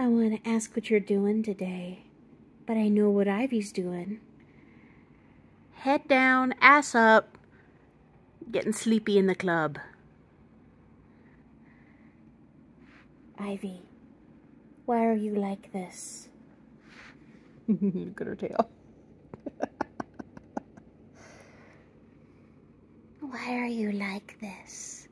I want to ask what you're doing today, but I know what Ivy's doing. Head down, ass up, getting sleepy in the club. Ivy, why are you like this? Look at her tail. why are you like this?